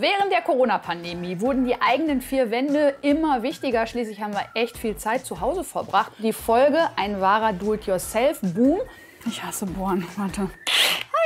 Während der Corona-Pandemie wurden die eigenen vier Wände immer wichtiger. Schließlich haben wir echt viel Zeit zu Hause verbracht. Die Folge, ein wahrer Do-it-yourself-Boom. Ich hasse Bohren, warte.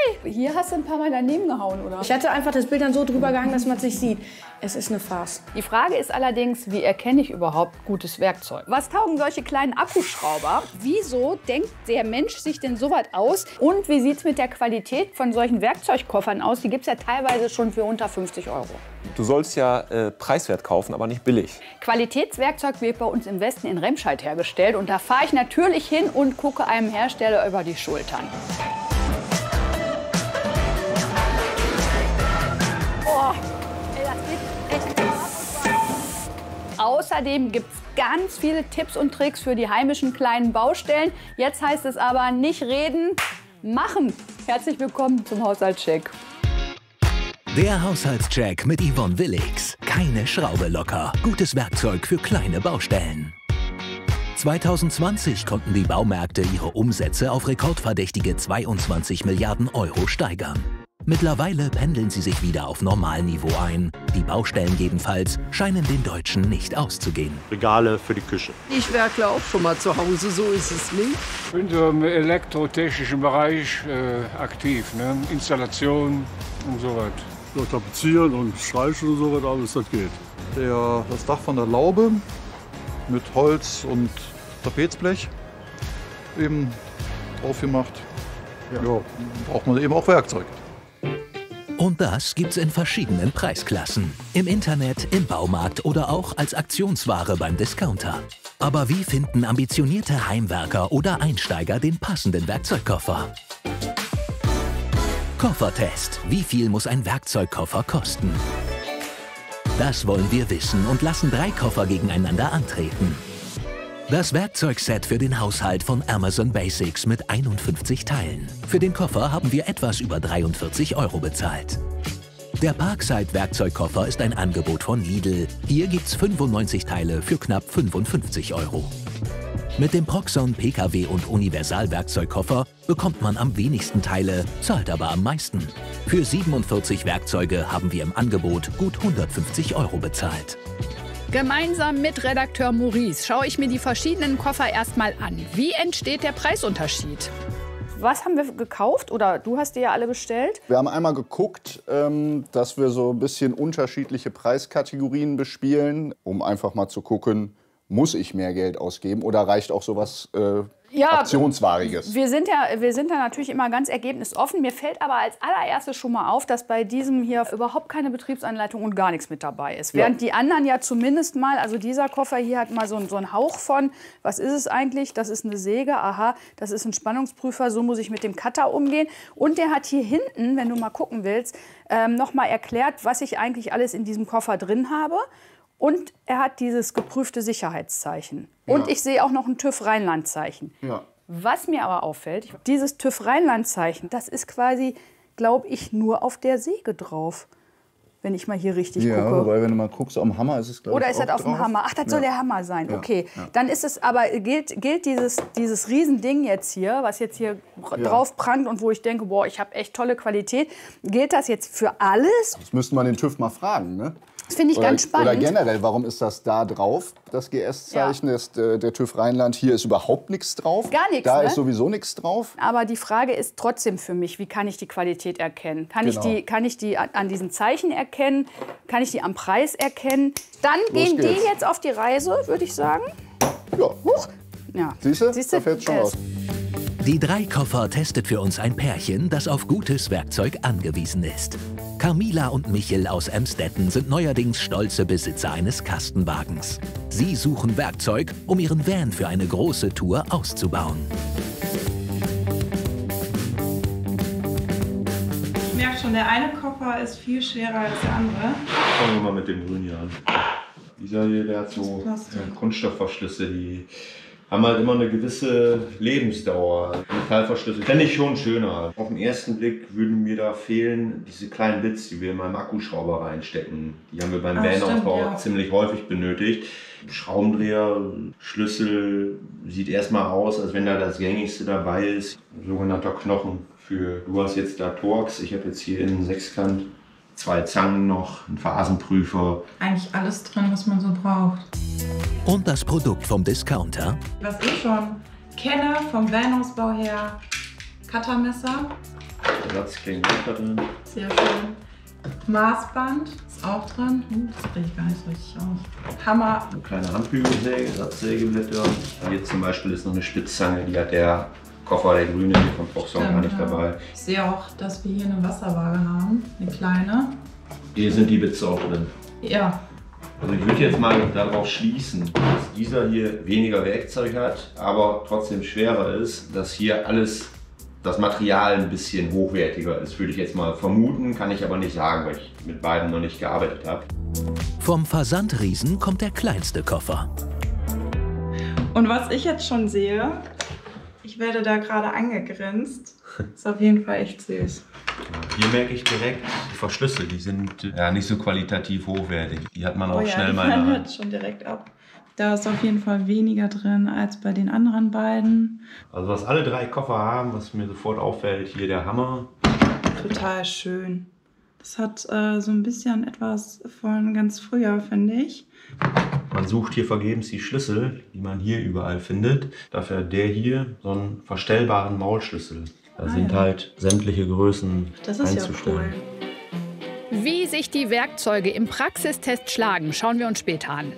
Hi, hier hast du ein paar Mal daneben gehauen, oder? Ich hatte einfach das Bild dann so drüber gehangen, dass man es nicht sieht. Es ist eine Farce. Die Frage ist allerdings, wie erkenne ich überhaupt gutes Werkzeug? Was taugen solche kleinen Akkuschrauber? Wieso denkt der Mensch sich denn so was aus? Und wie sieht es mit der Qualität von solchen Werkzeugkoffern aus? Die gibt es ja teilweise schon für unter 50 Euro. Du sollst ja äh, preiswert kaufen, aber nicht billig. Qualitätswerkzeug wird bei uns im Westen in Remscheid hergestellt. Und da fahre ich natürlich hin und gucke einem Hersteller über die Schultern. Außerdem gibt es ganz viele Tipps und Tricks für die heimischen kleinen Baustellen. Jetzt heißt es aber nicht reden, machen. Herzlich willkommen zum Haushaltscheck. Der Haushaltscheck mit Yvonne Willigs. Keine Schraube locker. Gutes Werkzeug für kleine Baustellen. 2020 konnten die Baumärkte ihre Umsätze auf rekordverdächtige 22 Milliarden Euro steigern. Mittlerweile pendeln sie sich wieder auf Normalniveau ein. Die Baustellen jedenfalls scheinen den Deutschen nicht auszugehen. Regale für die Küche. Ich werkle auch schon mal zu Hause, so ist es nicht. Ich bin so im elektrotechnischen Bereich äh, aktiv, ne? Installation und so was. Ja, tapezieren und streichen und so was, alles das geht. Der, das Dach von der Laube mit Holz und Trapezblech eben drauf gemacht. Ja, braucht man eben auch Werkzeug. Und das gibt's in verschiedenen Preisklassen. Im Internet, im Baumarkt oder auch als Aktionsware beim Discounter. Aber wie finden ambitionierte Heimwerker oder Einsteiger den passenden Werkzeugkoffer? Koffertest. Wie viel muss ein Werkzeugkoffer kosten? Das wollen wir wissen und lassen drei Koffer gegeneinander antreten. Das Werkzeugset für den Haushalt von Amazon Basics mit 51 Teilen. Für den Koffer haben wir etwas über 43 Euro bezahlt. Der Parkside Werkzeugkoffer ist ein Angebot von Lidl. Hier gibt's 95 Teile für knapp 55 Euro. Mit dem Proxon PKW und Universal Werkzeugkoffer bekommt man am wenigsten Teile, zahlt aber am meisten. Für 47 Werkzeuge haben wir im Angebot gut 150 Euro bezahlt. Gemeinsam mit Redakteur Maurice schaue ich mir die verschiedenen Koffer erstmal an. Wie entsteht der Preisunterschied? Was haben wir gekauft oder du hast die ja alle bestellt? Wir haben einmal geguckt, ähm, dass wir so ein bisschen unterschiedliche Preiskategorien bespielen, um einfach mal zu gucken, muss ich mehr Geld ausgeben oder reicht auch sowas äh, Ja, Aktionswariges? Wir sind, ja, wir sind da natürlich immer ganz ergebnisoffen. Mir fällt aber als allererstes schon mal auf, dass bei diesem hier überhaupt keine Betriebsanleitung und gar nichts mit dabei ist. Während die anderen ja zumindest mal, also dieser Koffer hier hat mal so, einen- so einen Hauch von, was ist es eigentlich? Das ist eine Säge, aha, das ist ein Spannungsprüfer, so muss ich mit dem Cutter umgehen. Und der hat hier hinten, wenn du mal gucken willst, ähm, noch mal erklärt, was ich eigentlich alles in diesem Koffer drin habe. Und er hat dieses geprüfte Sicherheitszeichen. Und Ja. ich sehe auch noch ein TÜV-Rheinland-Zeichen. Ja. Was mir aber auffällt, dieses TÜV-Rheinland-Zeichen, das ist quasi, glaube ich, nur auf der Säge drauf. Wenn ich mal hier richtig Ja, gucke. wobei, wenn du mal guckst, am Hammer ist es, glaube Oder ist das auf dem drauf. Hammer? Ach, das soll Ja. der Hammer sein. Ja, Okay. ja. Dann ist es aber, gilt, gilt dieses, dieses Riesending jetzt hier, was jetzt hier Ja. drauf prangt und wo ich denke, boah, ich habe echt tolle Qualität. Gilt das jetzt für alles? Das müsste man den TÜV mal fragen, ne? Das finde ich oder, ganz spannend. Oder generell, warum ist das da drauf, das GS-Zeichen? Das, äh, Der TÜV Rheinland, hier ist überhaupt nichts drauf. Gar nichts, Da ne? ist sowieso nichts drauf. Aber die Frage ist trotzdem für mich, wie kann ich die Qualität erkennen? Kann, ich, Genau. die, kann ich die an diesen Zeichen erkennen? Kann ich die am Preis erkennen? Dann gehen die geht's. jetzt auf die Reise, würde ich sagen. Ja. Huch. Ja. Siehst du? Siehste? Da fällt's schon raus. Die drei Koffer testet für uns ein Pärchen, das auf gutes Werkzeug angewiesen ist. Camila und Michel aus Emstetten sind neuerdings stolze Besitzer eines Kastenwagens. Sie suchen Werkzeug, um ihren Van für eine große Tour auszubauen. Ich merke schon, der eine Koffer ist viel schwerer als der andere. Fangen wir mal mit dem Grün hier an. Dieser hier, der hat so ja, Kunststoffverschlüsse, die haben halt immer eine gewisse Lebensdauer. Metallverschlüsse fände ich schon schöner. Auf den ersten Blick würden mir da fehlen diese kleinen Bits, die wir in meinem Akkuschrauber reinstecken. Die haben wir beim Ah, Van-Ausbau stimmt, ja. ziemlich häufig benötigt. Schraubendreher, Schlüssel sieht erstmal aus, als wenn da das gängigste dabei ist. Sogenannter Knochen für, du hast jetzt da Torx, ich habe jetzt hier einen Sechskant zwei Zangen noch, ein Phasenprüfer. Eigentlich alles drin, was man so braucht. Und das Produkt vom Discounter? Was ich schon kenne vom Van-Ausbau her, Cuttermesser, Ersatzklinge auch drin. sehr schön. Maßband ist auch drin. Uh, das kriege ich gar nicht so richtig aus. Hammer, Eine kleine Handbügelsäge, Ersatzsägeblätter. Hier zum Beispiel ist noch eine Spitzzange, die hat der Koffer, der grüne, hier vom Foxon gar nicht Genau. dabei. Ich sehe auch, dass wir hier eine Wasserwaage haben, eine kleine. Hier sind die Witze auch drin. Ja, Also ich würde jetzt mal darauf schließen, dass dieser hier weniger Werkzeug hat, aber trotzdem schwerer ist, dass hier alles, das Material ein bisschen hochwertiger ist, würde ich jetzt mal vermuten, kann ich aber nicht sagen, weil ich mit beiden noch nicht gearbeitet habe. Vom Versandriesen kommt der kleinste Koffer. Und was ich jetzt schon sehe, ich werde da gerade angegrinst. Ist auf jeden Fall echt süß. Hier merke ich direkt, die Verschlüsse, die sind ja nicht so qualitativ hochwertig. Die hat man auch oh ja, schnell mal Hand. jetzt schon direkt ab. Da ist auf jeden Fall weniger drin als bei den anderen beiden. Also was alle drei Koffer haben, was mir sofort auffällt, hier der Hammer. Total schön. Das hat äh, so ein bisschen etwas von ganz früher, finde ich. Man sucht hier vergebens die Schlüssel, die man hier überall findet. Dafür hat der hier so einen verstellbaren Maulschlüssel. Da sind ja. halt sämtliche Größen Das ist ja einzustellen. cool. Wie sich die Werkzeuge im Praxistest schlagen, schauen wir uns später an.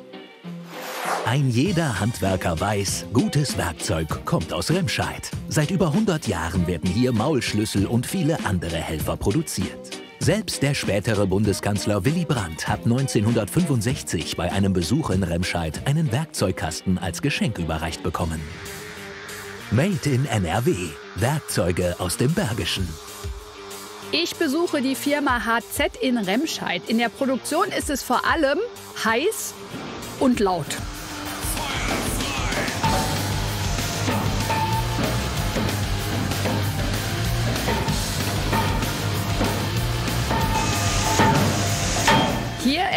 Ein jeder Handwerker weiß, gutes Werkzeug kommt aus Remscheid. Seit über 100 Jahren werden hier Maulschlüssel und viele andere Helfer produziert. Selbst der spätere Bundeskanzler Willy Brandt hat 1965 bei einem Besuch in Remscheid einen Werkzeugkasten als Geschenk überreicht bekommen. Made in NRW. Werkzeuge aus dem Bergischen. Ich besuche die Firma HZ in Remscheid. In der Produktion ist es vor allem heiß und laut.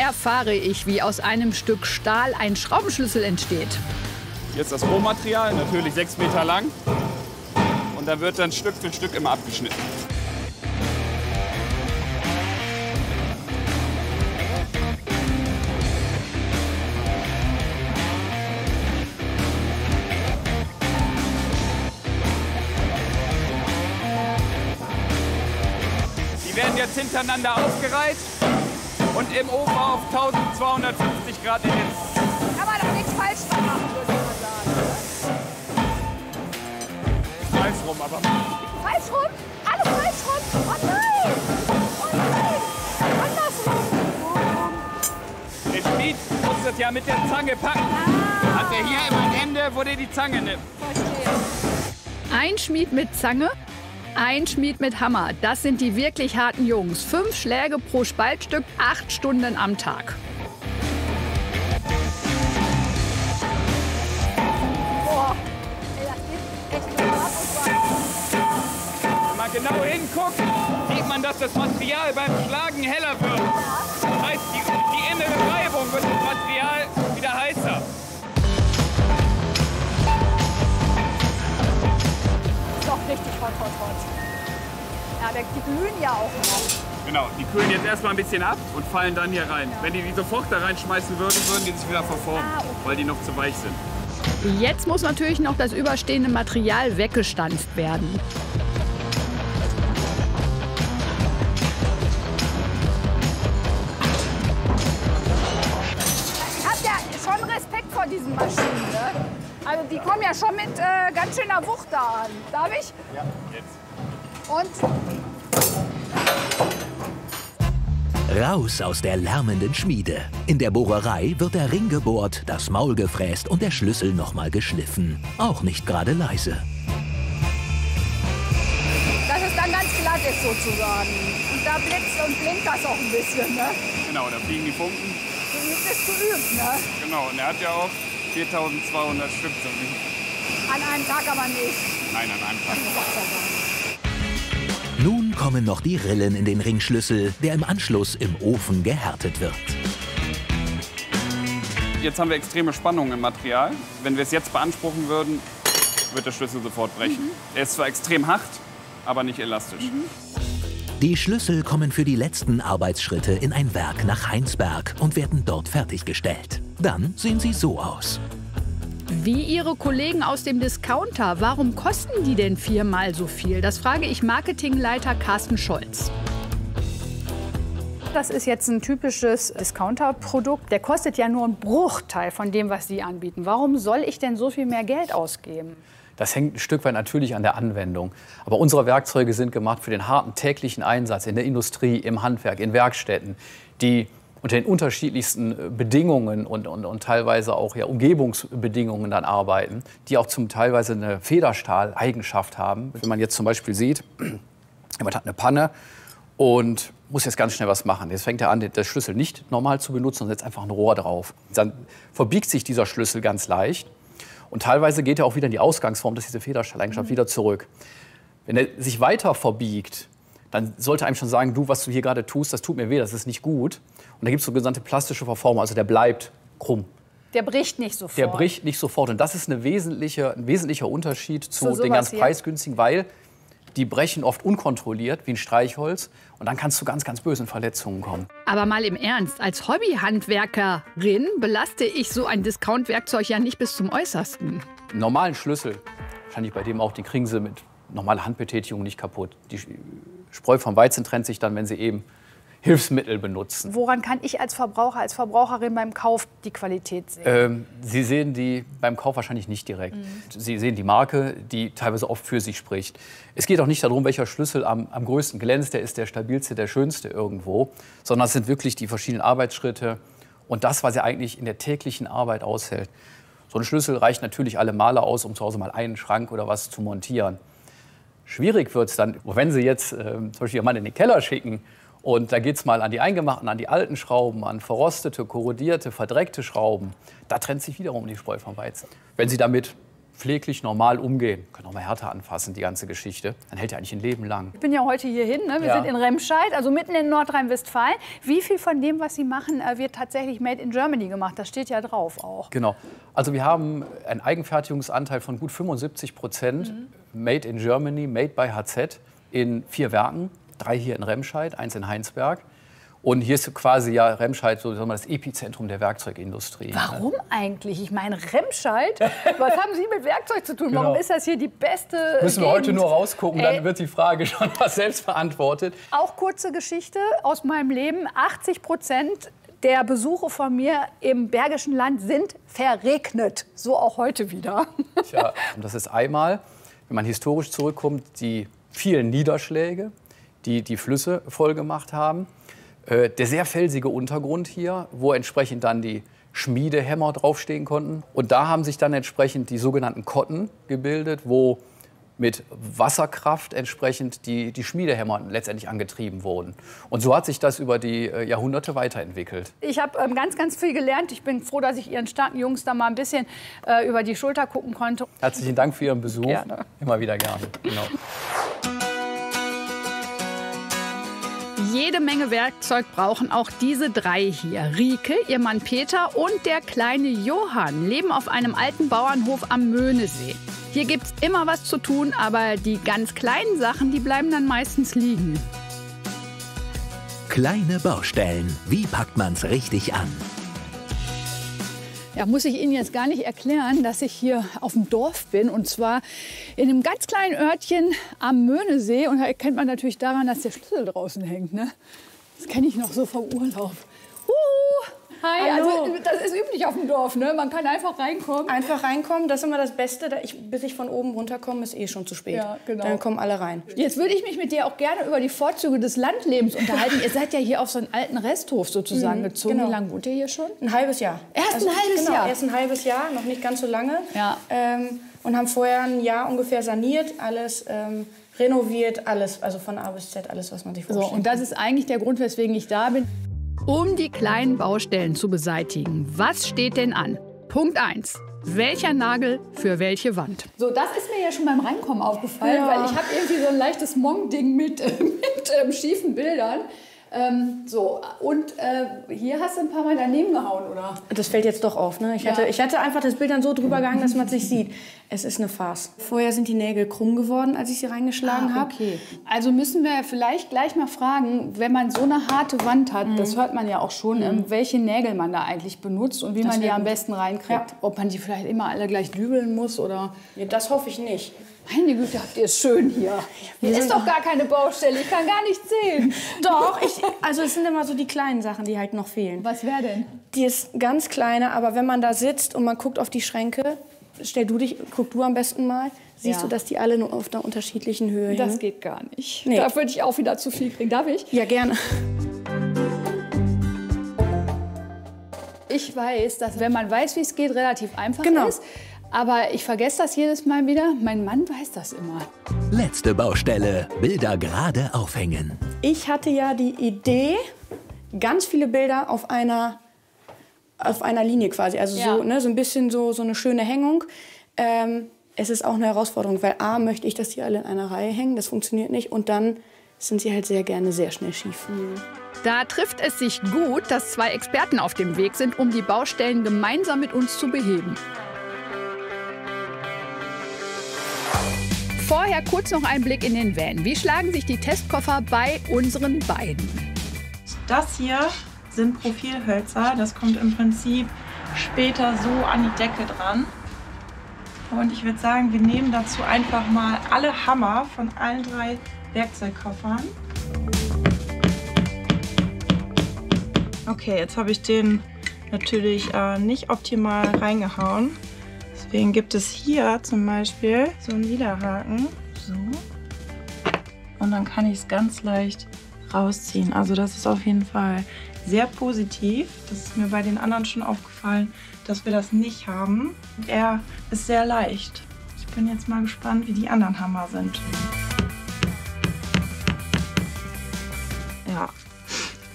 Erfahre ich, wie aus einem Stück Stahl ein Schraubenschlüssel entsteht. Jetzt das Rohmaterial, natürlich sechs Meter lang. Und da wird dann Stück für Stück immer abgeschnitten. Die werden jetzt hintereinander aufgereiht und im Ofen auf 1250 Grad erhitzt. Kann man doch nichts falsch machen, würde ich mal sagen. Falsch rum, aber Falsch rum? Alle falsch rum? Oh nein! Oh nein! Andersrum! der Schmied muss das ja mit der Zange packen. Hat er hier immer ein Ende, wo der die Zange nimmt. Ein Schmied mit Zange, ein Schmied mit Hammer. Das sind die wirklich harten Jungs. Fünf Schläge pro Spaltstück, acht Stunden am Tag. Boah, ey, das geht echt Wenn man genau hinguckt, sieht man, dass das Material beim Schlagen heller wird. Das heißt, die, die innere Reibung wird das Material wieder heißer. doch richtig hot, hot, hot. Ja, der- die glühen ja auch noch. Genau, die kühlen jetzt erstmal ein bisschen ab und fallen dann hier rein. Wenn die die sofort da reinschmeißen würden, würden die sich wieder verformen, weil die noch zu weich sind. Jetzt muss natürlich noch das überstehende Material weggestanzt werden. Ich habe ja schon Respekt vor diesen Maschinen. Ne? Also die kommen ja schon mit äh, ganz schöner Wucht da an. Darf ich? Ja, jetzt. Und Raus aus der lärmenden Schmiede. In der Bohrerei wird der Ring gebohrt, das Maul gefräst und der Schlüssel nochmal geschliffen. Auch nicht gerade leise. dass es dann ganz glatt ist sozusagen. Und da blitzt und blinkt das auch ein bisschen. Ne? Genau, da fliegen die Funken. Geübt ist geübt. Ne? Genau, und er hat ja auch 4200 Stück. An einem Tag aber nicht. Nein, an einem Tag. Kommen noch die Rillen in den Ringschlüssel, der im Anschluss im Ofen gehärtet wird. Jetzt haben wir extreme Spannungen im Material. Wenn wir es jetzt beanspruchen würden, wird der Schlüssel sofort brechen. Er ist zwar extrem hart, aber nicht elastisch. Die Schlüssel kommen für die letzten Arbeitsschritte in ein Werk nach Heinsberg und werden dort fertiggestellt. Dann sehen sie so aus. Wie Ihre Kollegen aus dem Discounter, warum kosten die denn viermal so viel? Das frage ich Marketingleiter Carsten Scholz. Das ist jetzt ein typisches Discounter-Produkt. Der kostet ja nur einen Bruchteil von dem, was Sie anbieten. Warum soll ich denn so viel mehr Geld ausgeben? Das hängt ein Stück weit natürlich an der Anwendung. Aber unsere Werkzeuge sind gemacht für den harten täglichen Einsatz in der Industrie, im Handwerk, in Werkstätten, die unter den unterschiedlichsten Bedingungen und, und, und teilweise auch ja, Umgebungsbedingungen dann arbeiten, die auch zum teilweise eine Federstahl-Eigenschaft haben. Wenn man jetzt zum Beispiel sieht, jemand hat eine Panne und muss jetzt ganz schnell was machen. Jetzt fängt er an, den Schlüssel nicht normal zu benutzen und setzt einfach ein Rohr drauf. Dann verbiegt sich dieser Schlüssel ganz leicht und teilweise geht er auch wieder in die Ausgangsform, das ist diese Federstahleigenschaft, mhm. wieder zurück. Wenn er sich weiter verbiegt, dann sollte einem schon sagen, du, was du hier gerade tust, das tut mir weh, das ist nicht gut. Und da gibt es so sogenannte plastische Verformung, also der bleibt krumm. Der bricht nicht sofort. Der bricht nicht sofort. Und das ist eine wesentliche, ein wesentlicher Unterschied zu so den ganz hier. preisgünstigen, weil die brechen oft unkontrolliert wie ein Streichholz und dann kannst du ganz, ganz bösen Verletzungen kommen. Aber mal im Ernst, als Hobbyhandwerkerin belaste ich so ein Discount-Werkzeug ja nicht bis zum Äußersten. Einen normalen Schlüssel, wahrscheinlich bei dem auch, die kriegen sie mit normaler Handbetätigung nicht kaputt. Die Spreu vom Weizen trennt sich dann, wenn sie eben Hilfsmittel benutzen. Woran kann ich als Verbraucher, als Verbraucherin beim Kauf die Qualität sehen? Ähm, Sie sehen die beim Kauf wahrscheinlich nicht direkt. Mhm. Sie sehen die Marke, die teilweise oft für sich spricht. Es geht auch nicht darum, welcher Schlüssel am, am größten glänzt, der ist der stabilste, der schönste irgendwo, sondern es sind wirklich die verschiedenen Arbeitsschritte und das, was er eigentlich in der täglichen Arbeit aushält. So ein Schlüssel reicht natürlich alle Male aus, um zu Hause mal einen Schrank oder was zu montieren. Schwierig wird es dann, wenn Sie jetzt äh, zum Beispiel Mann in den Keller schicken und da geht es mal an die eingemachten, an die alten Schrauben, an verrostete, korrodierte, verdreckte Schrauben. Da trennt sich wiederum die Spreu vom Weizen. Wenn Sie damit pfleglich normal umgehen, können auch mal härter anfassen, die ganze Geschichte, dann hält ja eigentlich ein Leben lang. Ich bin ja heute hierhin, ne? wir ja. sind in Remscheid, also mitten in Nordrhein-Westfalen. Wie viel von dem, was Sie machen, äh, wird tatsächlich Made in Germany gemacht? Das steht ja drauf auch. Genau. Also wir haben einen Eigenfertigungsanteil von gut 75 Prozent mhm. Made in Germany, Made by HZ in vier Werken drei hier in Remscheid, eins in Heinsberg. Und hier ist quasi ja Remscheid so das Epizentrum der Werkzeugindustrie. Warum ne? eigentlich? Ich meine, Remscheid, was haben Sie mit Werkzeug zu tun? Genau. Warum ist das hier die beste Müssen wir heute nur rausgucken, Ey. dann wird die Frage schon mal selbst beantwortet. Auch kurze Geschichte aus meinem Leben. 80 Prozent der Besuche von mir im Bergischen Land sind verregnet. So auch heute wieder. Tja, und das ist einmal, wenn man historisch zurückkommt, die vielen Niederschläge die die Flüsse voll gemacht haben. Äh, der sehr felsige Untergrund hier, wo entsprechend dann die Schmiedehämmer draufstehen konnten. Und da haben sich dann entsprechend die sogenannten Kotten gebildet, wo mit Wasserkraft entsprechend die, die Schmiedehämmer letztendlich angetrieben wurden. Und so hat sich das über die äh, Jahrhunderte weiterentwickelt. Ich habe ähm, ganz, ganz viel gelernt. Ich bin froh, dass ich Ihren starken Jungs da mal ein bisschen äh, über die Schulter gucken konnte. Herzlichen Dank für Ihren Besuch. Gerne. Immer wieder gerne. Genau. Jede Menge Werkzeug brauchen auch diese drei hier. Rike, ihr Mann Peter und der kleine Johann leben auf einem alten Bauernhof am Möhnesee. Hier gibt es immer was zu tun, aber die ganz kleinen Sachen, die bleiben dann meistens liegen. Kleine Baustellen. Wie packt man's richtig an? Ja, muss ich Ihnen jetzt gar nicht erklären, dass ich hier auf dem Dorf bin und zwar in einem ganz kleinen Örtchen am Möhnesee. Und da erkennt man natürlich daran, dass der Schlüssel draußen hängt. Ne? Das kenne ich noch so vom Urlaub. Hi, Hallo. also das ist üblich auf dem Dorf, ne? Man kann einfach reinkommen. Einfach reinkommen, das ist immer das Beste. Ich, bis ich von oben runterkomme, ist eh schon zu spät. Ja, genau. Dann kommen alle rein. Jetzt würde ich mich mit dir auch gerne über die Vorzüge des Landlebens unterhalten. ihr seid ja hier auf so einen alten Resthof sozusagen mhm, gezogen. Genau. Wie lange wohnt ihr hier schon? Ein halbes Jahr. Erst also, ein halbes genau, Jahr? Erst ein halbes Jahr, noch nicht ganz so lange. Ja. Ähm, und haben vorher ein Jahr ungefähr saniert, alles ähm, renoviert, alles, also von A bis Z, alles, was man sich vorstellt. So, und das ist eigentlich der Grund, weswegen ich da bin. Um die kleinen Baustellen zu beseitigen, was steht denn an? Punkt 1. Welcher Nagel für welche Wand? So, das ist mir ja schon beim Reinkommen aufgefallen, ja. weil ich habe irgendwie so ein leichtes Mong-Ding mit, mit ähm, schiefen Bildern. Ähm, so, und äh, hier hast du ein paar Mal daneben gehauen, oder? Das fällt jetzt doch auf. Ne? Ich, Ja. hatte, ich hatte einfach das Bild dann so drüber gehangen, dass man es nicht sieht. Es ist eine Farce. Vorher sind die Nägel krumm geworden, als ich sie reingeschlagen Ah, habe. okay. Also müssen wir vielleicht gleich mal fragen, wenn man so eine harte Wand hat, das hört man ja auch schon, ähm, welche Nägel man da eigentlich benutzt und wie Das man die wär am gut. besten reinkriegt. Ja. Ob man die vielleicht immer alle gleich dübeln muss oder... Ja, das hoffe ich nicht. Meine Güte, habt ihr es schön hier. Hier ist doch gar keine Baustelle, ich kann gar nichts sehen. Doch, ich, also es sind immer so die kleinen Sachen, die halt noch fehlen. Was wäre denn? Die ist ganz kleine, aber wenn man da sitzt und man guckt auf die Schränke, stell du dich, guck du am besten mal, siehst Ja. du, dass die alle nur auf einer unterschiedlichen Höhe Das geht gar nicht. Nee. Da würde ich auch wieder zu viel kriegen. Darf ich? Ja, gerne. Ich weiß, dass wenn man weiß, wie es geht, relativ einfach Genau. ist. Aber ich vergesse das jedes Mal wieder. Mein Mann weiß das immer. Letzte Baustelle. Bilder gerade aufhängen. Ich hatte ja die Idee, ganz viele Bilder auf einer, auf einer Linie quasi. Also Ja. so, ne, so ein bisschen so, so eine schöne Hängung. Ähm, es ist auch eine Herausforderung, weil A, möchte ich, dass die alle in einer Reihe hängen. Das funktioniert nicht. Und dann sind sie halt sehr gerne sehr schnell schief. Da trifft es sich gut, dass zwei Experten auf dem Weg sind, um die Baustellen gemeinsam mit uns zu beheben. Vorher kurz noch ein Blick in den Van. Wie schlagen sich die Testkoffer bei unseren beiden? Das hier sind Profilhölzer. Das kommt im Prinzip später so an die Decke dran. Und ich würde sagen, wir nehmen dazu einfach mal alle Hammer von allen drei Werkzeugkoffern. Okay, jetzt habe ich den natürlich äh, nicht optimal reingehauen. Deswegen gibt es hier zum Beispiel so einen Widerhaken. So. Und dann kann ich es ganz leicht rausziehen. Also das ist auf jeden Fall sehr positiv. Das ist mir bei den anderen schon aufgefallen, dass wir das nicht haben. Er ist sehr leicht. Ich bin jetzt mal gespannt, wie die anderen Hammer sind.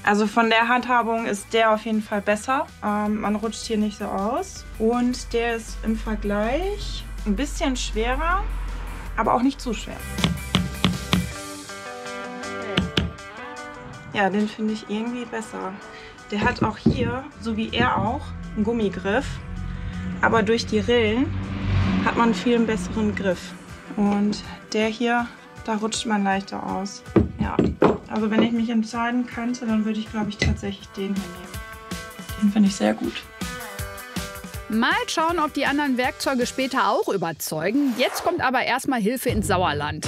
Also von der Handhabung ist der auf jeden Fall besser. Ähm, man rutscht hier nicht so aus. Und der ist im Vergleich ein bisschen schwerer, aber auch nicht zu schwer. Ja, den finde ich irgendwie besser. Der hat auch hier, so wie er auch, einen Gummigriff. Aber durch die Rillen hat man einen viel besseren Griff. Und der hier, da rutscht man leichter aus. Ja, also wenn ich mich entscheiden könnte, dann würde ich, glaube ich, tatsächlich den hier nehmen. Den finde ich sehr gut. Mal schauen, ob die anderen Werkzeuge später auch überzeugen. Jetzt kommt aber erstmal Hilfe ins Sauerland.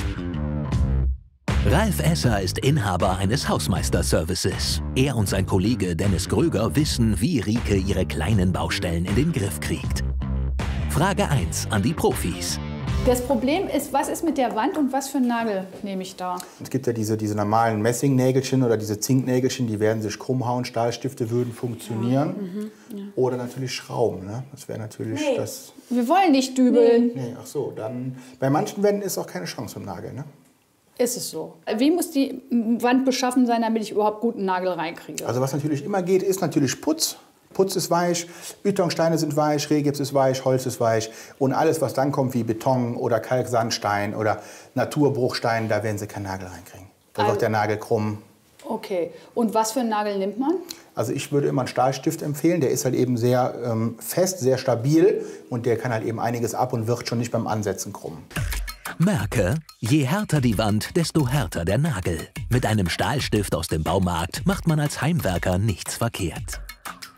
Ralf Esser ist Inhaber eines Hausmeister-Services. Er und sein Kollege Dennis Gröger wissen, wie Rike ihre kleinen Baustellen in den Griff kriegt. Frage 1 an die Profis. Das Problem ist, was ist mit der Wand und was für einen Nagel nehme ich da? Es gibt ja diese, diese normalen Messingnägelchen oder diese Zinknägelchen, die werden sich krumm hauen. Stahlstifte würden funktionieren. Oder natürlich Schrauben. Ne? Das wäre natürlich Nee. das. Wir wollen nicht dübeln. Nee, ach so, dann. Bei manchen Wänden ist auch keine Chance dem Nagel. Ne? Ist es so? Wie muss die Wand beschaffen sein, damit ich überhaupt guten Nagel reinkriege? Also was natürlich immer geht, ist natürlich Putz. Putz ist weich, Betonsteine sind weich, Rehgips ist weich, Holz ist weich. Und alles, was dann kommt, wie Beton oder Kalksandstein oder Naturbruchstein, da werden Sie keinen Nagel reinkriegen. Da Also- wird der Nagel krumm. Okay. Und was für einen Nagel nimmt man? Also ich würde immer einen Stahlstift empfehlen. Der ist halt eben sehr ähm, fest, sehr stabil und der kann halt eben einiges ab und wird schon nicht beim Ansetzen krumm. Merke, je härter die Wand, desto härter der Nagel. Mit einem Stahlstift aus dem Baumarkt macht man als Heimwerker nichts verkehrt.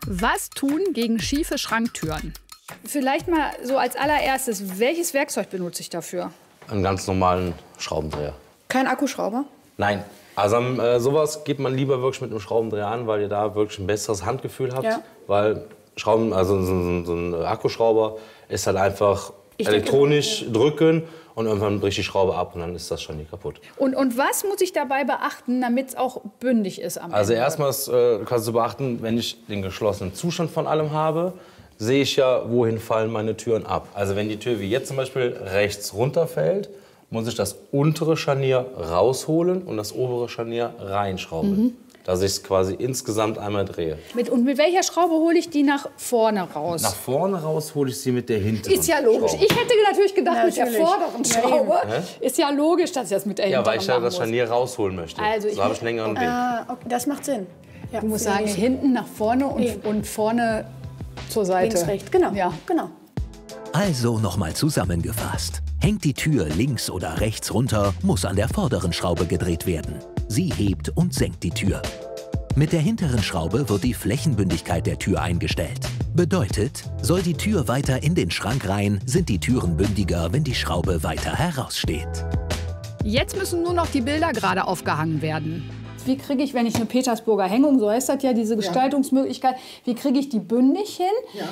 Was tun gegen schiefe Schranktüren? Vielleicht mal so als allererstes, welches Werkzeug benutze ich dafür? Einen ganz normalen Schraubendreher. Kein Akkuschrauber? Nein. Also äh, sowas gibt man lieber wirklich mit einem Schraubendreher an, weil ihr da wirklich ein besseres Handgefühl habt. Ja. Weil Schrauben, also so, so, so ein Akkuschrauber ist halt einfach Ich denke, elektronisch drücken und irgendwann bricht die Schraube ab und dann ist das schon nie kaputt. Und, und was muss ich dabei beachten, damit es auch bündig ist am Also Ende? erstmal ist, äh, kannst du beachten, wenn ich den geschlossenen Zustand von allem habe, sehe ich ja, wohin fallen meine Türen ab. Also wenn die Tür wie jetzt zum Beispiel rechts runterfällt, muss ich das untere Scharnier rausholen und das obere Scharnier reinschrauben. Mhm. Dass ich es quasi insgesamt einmal drehe. Mit, und mit welcher Schraube hole ich die nach vorne raus? Nach vorne raus hole ich sie mit der hinteren. ist ja logisch. Schraube. Ich hätte natürlich gedacht, mit der Natürlich. vorderen Ja, Schraube. Hä? ist ja logisch, dass ich das mit der Ja, hinteren weil ich ja das muss. Scharnier rausholen möchte. Also ich so habe ich einen längeren Weg. Ah, okay, das macht Sinn. Ja, Du musst sagen, hinten nach vorne und, und vorne zur Seite. Links, rechts, genau. Ja. genau. Also nochmal zusammengefasst. Hängt die Tür links oder rechts runter, muss an der vorderen Schraube gedreht werden. Sie hebt und senkt die Tür. Mit der hinteren Schraube wird die Flächenbündigkeit der Tür eingestellt. Bedeutet, soll die Tür weiter in den Schrank rein, sind die Türen bündiger, wenn die Schraube weiter heraussteht. Jetzt müssen nur noch die Bilder gerade aufgehangen werden. Wie kriege ich, wenn ich eine Petersburger Hängung, so heißt das ja, diese Gestaltungsmöglichkeit, wie kriege ich die bündig hin? Äh,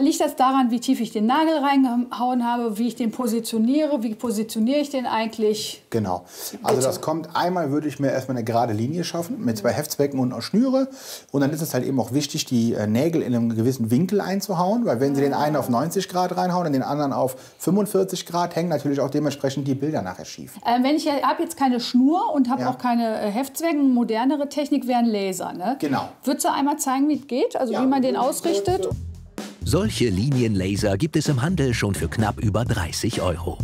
Liegt das daran, wie tief ich den Nagel reingehauen habe, wie ich den positioniere, wie positioniere ich den eigentlich? Genau. Also das kommt, einmal würde ich mir erstmal eine gerade Linie schaffen mit zwei Heftzwecken und einer Schnüre. Und dann ist es halt eben auch wichtig, die äh, Nägel in einem gewissen Winkel einzuhauen, weil wenn Sie den einen auf 90 Grad reinhauen und den anderen auf 45 Grad, hängen natürlich auch dementsprechend die Bilder nachher schief. Ähm, wenn ich habe jetzt keine Schnur und habe Ja. auch keine äh, Heftzwecken, modernere Technik wäre ein Laser. Ne? Genau. Würdest du einmal zeigen, wie es geht? Also wie man den ausrichtet? Solche Linienlaser gibt es im Handel schon für knapp über 30 Euro.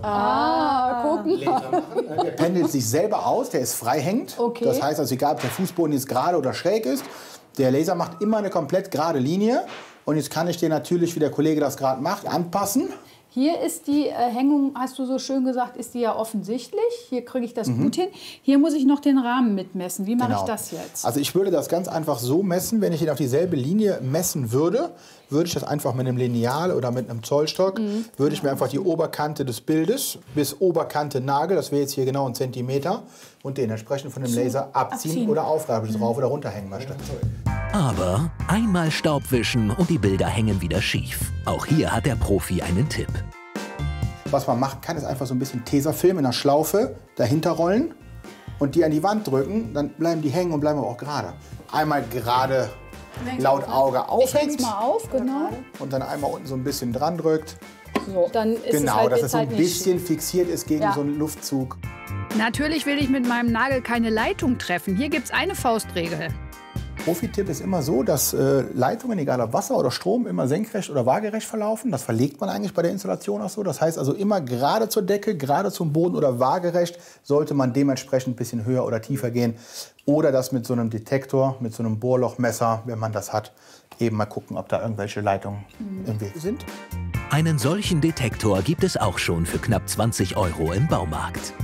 Ah, gucken. Der pendelt sich selber aus, der ist freihängend. Okay. Das heißt also, egal ob der Fußboden jetzt gerade oder schräg ist, der Laser macht immer eine komplett gerade Linie. Und jetzt kann ich den natürlich, wie der Kollege das gerade macht, anpassen. Hier ist die äh, Hängung, hast du so schön gesagt, ist die ja offensichtlich. Hier kriege ich das Mhm. gut hin. Hier muss ich noch den Rahmen mitmessen. Wie mache ich das jetzt? Also ich würde das ganz einfach so messen, wenn ich ihn auf dieselbe Linie messen würde, würde ich das einfach mit einem Lineal oder mit einem Zollstock, Mhm. würde ich mir einfach die Oberkante des Bildes bis Oberkante Nagel, das wäre jetzt hier genau ein Zentimeter, und den entsprechend von dem Laser abziehen, abziehen. oder aufreiben, ich das rauf oder runterhängen möchte. Aber einmal Staub wischen und die Bilder hängen wieder schief. Auch hier hat der Profi einen Tipp. Was man machen kann, ist einfach so ein bisschen Tesafilm in der Schlaufe dahinter rollen und die an die Wand drücken, dann bleiben die hängen und bleiben aber auch gerade. Einmal gerade laut Auge Ich aufhängt häng's mal auf, genau. und dann einmal unten so ein bisschen dran drückt. So, dann ist es genau, halt dass es so ein halt bisschen fixiert ist gegen Ja. so einen Luftzug. Natürlich will ich mit meinem Nagel keine Leitung treffen. Hier gibt es eine Faustregel. Profi-Tipp ist immer so, dass äh, Leitungen, egal ob Wasser oder Strom, immer senkrecht oder waagerecht verlaufen. Das verlegt man eigentlich bei der Installation auch so. Das heißt also immer gerade zur Decke, gerade zum Boden oder waagerecht sollte man dementsprechend ein bisschen höher oder tiefer gehen. Oder das mit so einem Detektor, mit so einem Bohrlochmesser, wenn man das hat, eben mal gucken, ob da irgendwelche Leitungen im Weg sind. Einen solchen Detektor gibt es auch schon für knapp 20 Euro im Baumarkt.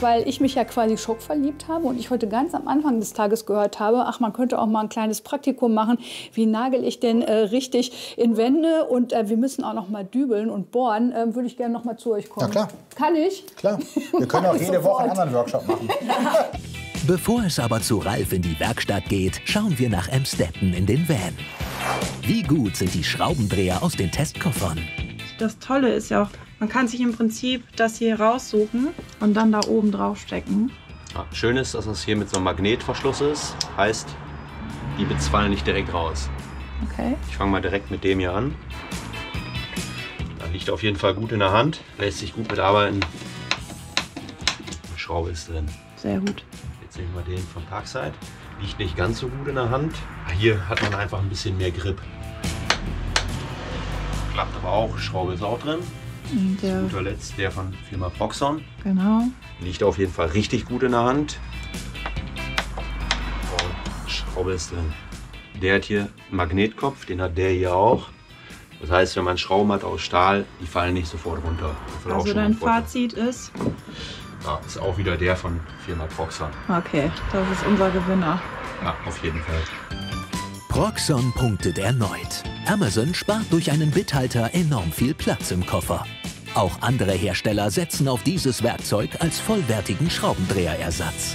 Weil ich mich ja quasi schockverliebt habe und ich heute ganz am Anfang des Tages gehört habe, ach, man könnte auch mal ein kleines Praktikum machen. Wie nagel ich denn äh, richtig in Wände? Und äh, wir müssen auch noch mal dübeln und bohren. Ähm, Würde ich gerne noch mal zu euch kommen. Na klar. Kann ich? Klar. Wir können auch jede Woche einen anderen Workshop machen. Bevor es aber zu Ralf in die Werkstatt geht, schauen wir nach Emstetten in den Van. Wie gut sind die Schraubendreher aus den Testkoffern? Das Tolle ist ja auch, man kann sich im Prinzip das hier raussuchen und dann da oben drauf stecken. Ja, schön ist, dass es hier mit so einem Magnetverschluss ist. Heißt, die Bits fallen nicht direkt raus. Okay. Ich fange mal direkt mit dem hier an. Da liegt auf jeden Fall gut in der Hand, lässt sich gut mitarbeiten. Die Schraube ist drin. Sehr gut. Jetzt nehmen wir den von Parkside. Liegt nicht ganz so gut in der Hand. Hier hat man einfach ein bisschen mehr Grip. Klappt aber auch, Schraube ist auch drin. Und Zu der, guter Letzt der von Firma Proxon. genau. Liegt auf jeden Fall richtig gut in der Hand. Und Schraube ist drin. Der hat hier einen Magnetkopf, den hat der hier auch. Das heißt, wenn man Schrauben hat aus Stahl, die fallen nicht sofort runter. Also dein. Fazit ist, Ja, ist auch wieder der von Firma Proxon. okay, das ist unser Gewinner. Ja, auf jeden Fall. Proxon punktet erneut. Amazon spart durch einen Bithalter enorm viel Platz im Koffer. Auch andere Hersteller setzen auf dieses Werkzeug als vollwertigen Schraubendreherersatz.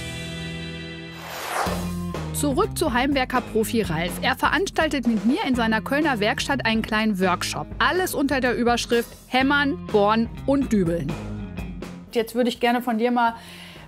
Zurück zu Heimwerker-Profi Ralf. Er veranstaltet mit mir in seiner Kölner Werkstatt einen kleinen Workshop. Alles unter der Überschrift Hämmern, Bohren und Dübeln. Jetzt würde ich gerne von dir mal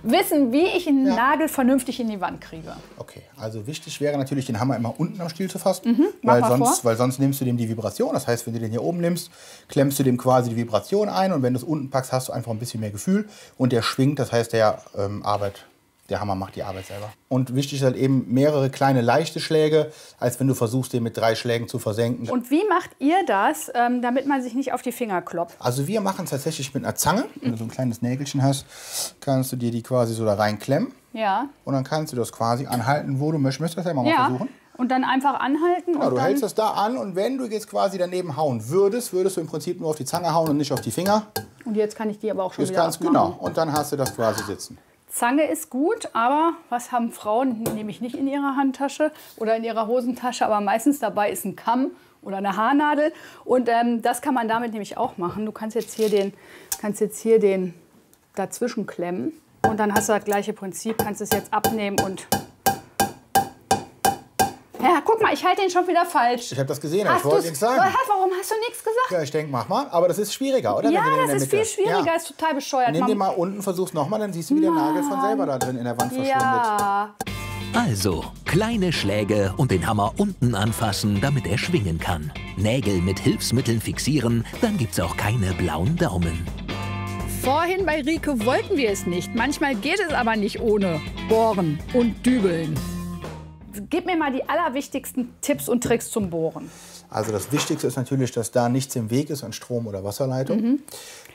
wissen, wie ich einen Nagel vernünftig in die Wand kriege. Okay, also wichtig wäre natürlich, den Hammer immer unten am Stiel zu fassen, Mhm, weil, sonst, vor. weil sonst nimmst du dem die Vibration. Das heißt, wenn du den hier oben nimmst, klemmst du dem quasi die Vibration ein und wenn du es unten packst, hast du einfach ein bisschen mehr Gefühl und der schwingt, das heißt, der ähm, arbeitet Der Hammer macht die Arbeit selber. Und wichtig ist halt eben mehrere kleine leichte Schläge, als wenn du versuchst, den mit drei Schlägen zu versenken. Und wie macht ihr das, ähm, damit man sich nicht auf die Finger klopft? Also wir machen es tatsächlich mit einer Zange. Wenn du so ein kleines Nägelchen hast, kannst du dir die quasi so da reinklemmen. Ja. Und dann kannst du das quasi anhalten, wo du möchtest. Möchtest du das ja mal, ja. mal versuchen? Und dann einfach anhalten. Ja, und du hältst das da an und wenn du jetzt quasi daneben hauen würdest, würdest du im Prinzip nur auf die Zange hauen und nicht auf die Finger. Und jetzt kann ich die aber auch schon Das wieder kannst genau. Und dann hast du das quasi sitzen. Zange ist gut, aber was haben Frauen nämlich nicht in ihrer Handtasche oder in ihrer Hosentasche, aber meistens dabei ist ein Kamm oder eine Haarnadel. Und ähm, das kann man damit nämlich auch machen. Du kannst jetzt hier den, kannst jetzt hier den dazwischen klemmen und dann hast du das gleiche Prinzip, kannst es jetzt abnehmen und guck mal, ich halte den schon wieder falsch. Ich habe das gesehen, aber Hast ich wollte nichts sagen. Warum hast du nichts gesagt? Ja, ich denke, mach mal. Aber das ist schwieriger, oder? ja, das ist viel schwieriger, Ja. ist total bescheuert. Nimm den mal unten, versuch's nochmal, dann siehst du, wie der Nagel von selber da drin in der Wand verschwindet. Ja. Also, kleine Schläge und den Hammer unten anfassen, damit er schwingen kann. Nägel mit Hilfsmitteln fixieren, dann gibt's auch keine blauen Daumen. Vorhin bei Rike wollten wir es nicht. Manchmal geht es aber nicht ohne Bohren und Dübeln. Gib mir mal die allerwichtigsten Tipps und Tricks zum Bohren. Also das Wichtigste ist natürlich, dass da nichts im Weg ist an Strom- oder Wasserleitung. Mhm.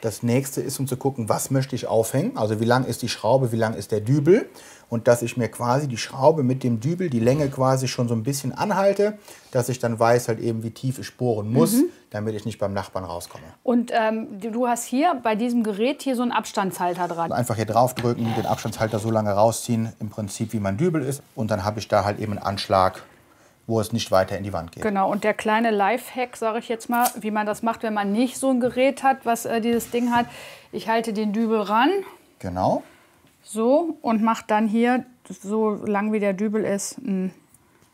Das nächste ist, um zu gucken, was möchte ich aufhängen. Also wie lang ist die Schraube, wie lang ist der Dübel. Und dass ich mir quasi die Schraube mit dem Dübel, die Länge quasi schon so ein bisschen anhalte, dass ich dann weiß halt eben, wie tief ich bohren muss, Mhm. damit ich nicht beim Nachbarn rauskomme. Und ähm, du hast hier bei diesem Gerät hier so einen Abstandshalter dran. Einfach hier draufdrücken, den Abstandshalter so lange rausziehen, im Prinzip wie mein Dübel ist. Und dann habe ich da halt eben einen Anschlag, wo es nicht weiter in die Wand geht. Genau, und der kleine Lifehack, sage ich jetzt mal, wie man das macht, wenn man nicht so ein Gerät hat, was äh, dieses Ding hat. Ich halte den Dübel ran, Genau. so, und mache dann hier, so lang wie der Dübel ist, ein,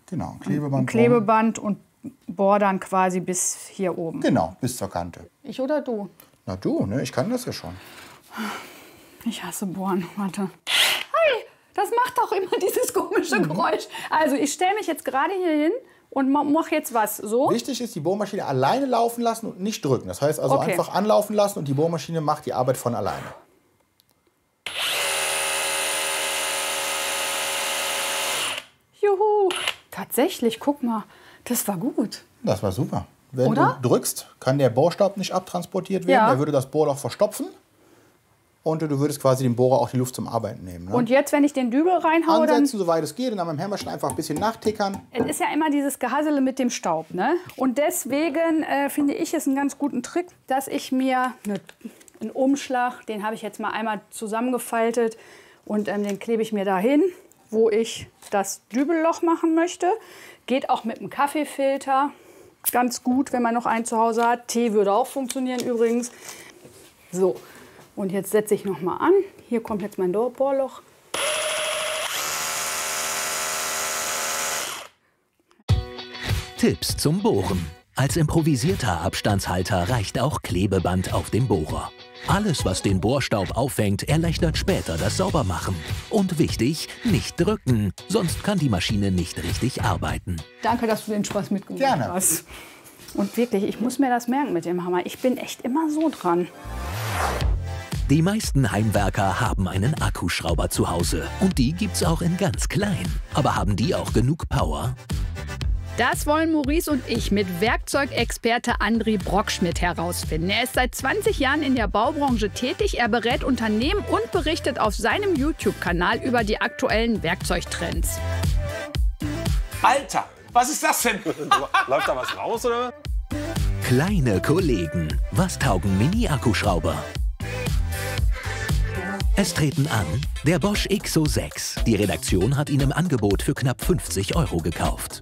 Genau, ein Klebeband. ein Klebeband und bohr dann quasi bis hier oben. Genau, bis zur Kante. Ich oder du? Na du, ne? Ich kann das ja schon. Ich hasse Bohren. Warte. Das macht doch immer dieses komische Mhm. Geräusch. Also ich stelle mich jetzt gerade hier hin und ma- mach jetzt was. So. Wichtig ist, die Bohrmaschine alleine laufen lassen und nicht drücken. Das heißt also Okay. einfach anlaufen lassen und die Bohrmaschine macht die Arbeit von alleine. Juhu. Tatsächlich, guck mal. Das war gut. Das war super. Wenn Oder? du drückst, kann der Bohrstaub nicht abtransportiert werden. Ja. Der würde das Bohrloch verstopfen. Und du würdest quasi dem Bohrer auch die Luft zum Arbeiten nehmen. Ne? Und jetzt, wenn ich den Dübel reinhaue, dann Ansetzen, soweit es geht, und dann mit dem Hämmerchen einfach ein bisschen nachtickern. Es ist ja immer dieses Gehassele mit dem Staub. Ne? Und deswegen äh, finde ich es einen ganz guten Trick, dass ich mir ne, einen Umschlag, den habe ich jetzt mal einmal zusammengefaltet und ähm, den klebe ich mir dahin, wo ich das Dübelloch machen möchte. Geht auch mit einem Kaffeefilter ganz gut, wenn man noch einen zu Hause hat. Tee würde auch funktionieren übrigens. So, und jetzt setze ich noch mal an. Hier kommt jetzt mein Bohrloch. Tipps zum Bohren. Als improvisierter Abstandshalter reicht auch Klebeband auf dem Bohrer. Alles, was den Bohrstaub auffängt, erleichtert später das Saubermachen. Und wichtig, nicht drücken, sonst kann die Maschine nicht richtig arbeiten. Danke, dass du den Spaß mitgebracht Gerne. hast. Und wirklich, ich muss mir das merken mit dem Hammer. Ich bin echt immer so dran. Die meisten Heimwerker haben einen Akkuschrauber zu Hause. Und die gibt's auch in ganz klein. Aber haben die auch genug Power? Das wollen Maurice und ich mit Werkzeugexperte Andri Brockschmidt herausfinden. Er ist seit 20 Jahren in der Baubranche tätig. Er berät Unternehmen und berichtet auf seinem YouTube-Kanal über die aktuellen Werkzeugtrends. Alter, was ist das denn? Läuft da was raus, oder? Kleine Kollegen. Was taugen Mini-Akkuschrauber? Es treten an der Bosch XO6. Die Redaktion hat ihn im Angebot für knapp 50 Euro gekauft.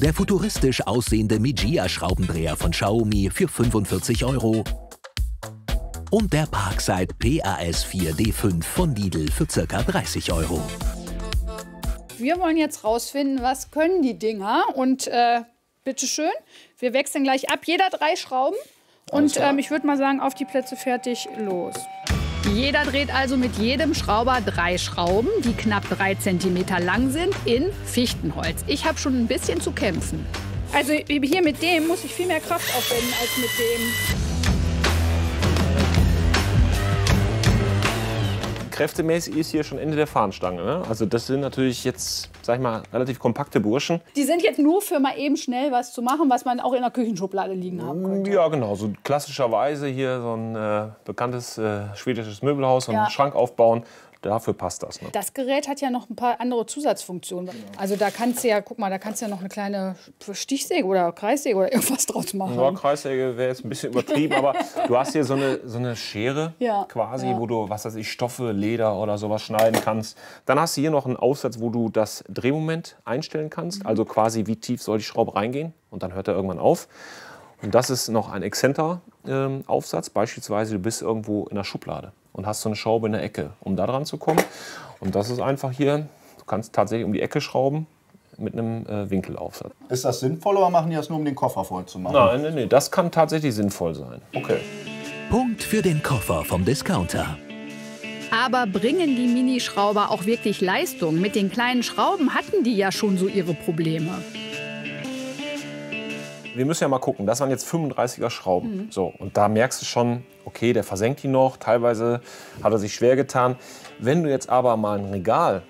Der futuristisch aussehende Mijia-Schraubendreher von Xiaomi für 45 Euro. Und der Parkside PAS 4D5 von Lidl für ca. 30 Euro. Wir wollen jetzt rausfinden, was können die Dinger. Und äh, bitteschön, wir wechseln gleich ab. Jeder drei Schrauben. Und ähm, ich würde mal sagen, auf die Plätze fertig, los. Jeder dreht also mit jedem Schrauber drei Schrauben, die knapp drei Zentimeter lang sind, in Fichtenholz. Ich habe schon ein bisschen zu kämpfen. Also hier mit dem muss ich viel mehr Kraft aufwenden als mit dem. Kräftemäßig ist hier schon Ende der Fahnenstange. Ne? Also das sind natürlich jetzt, sag ich mal, relativ kompakte Burschen. Die sind jetzt nur für mal eben schnell was zu machen, was man auch in der Küchenschublade liegen haben könnte. Ja, genau. So klassischerweise hier so ein äh, bekanntes äh, schwedisches Möbelhaus, so einen Ja. Schrank aufbauen. Dafür passt das. Ne? Das Gerät hat ja noch ein paar andere Zusatzfunktionen. Also da kannst du ja, guck mal, da kannst du ja noch eine kleine Stichsäge oder Kreissäge oder irgendwas draus machen. Ja, Kreissäge wäre jetzt ein bisschen übertrieben, aber du hast hier so eine, so eine Schere Ja, quasi, ja. wo du, was weiß ich, Stoffe, Leder oder sowas schneiden kannst. Dann hast du hier noch einen Aufsatz, wo du das Drehmoment einstellen kannst. Mhm. Also quasi, wie tief soll die Schraube reingehen und dann hört er irgendwann auf. Und das ist noch ein Exzenter-Aufsatz. Beispielsweise, du bist irgendwo in der Schublade und hast so eine Schraube in der Ecke, um da dran zu kommen. Und das ist einfach hier, du kannst tatsächlich um die Ecke schrauben mit einem äh, Winkelaufsatz. Ist das sinnvoll oder machen die das nur, um den Koffer voll zu machen? Nein, nein, nein, das kann tatsächlich sinnvoll sein. Okay. Punkt für den Koffer vom Discounter. Aber bringen die Minischrauber auch wirklich Leistung? Mit den kleinen Schrauben hatten die ja schon so ihre Probleme. Wir müssen ja mal gucken, das waren jetzt 35er Schrauben. Mhm. So, und da merkst du schon, okay, der versenkt die noch, teilweise hat er sich schwer getan. Wenn du jetzt aber mal ein Regal